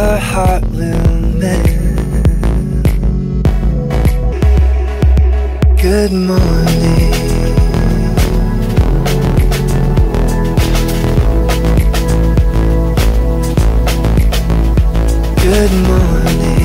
your heart will mend Good morning. Good morning.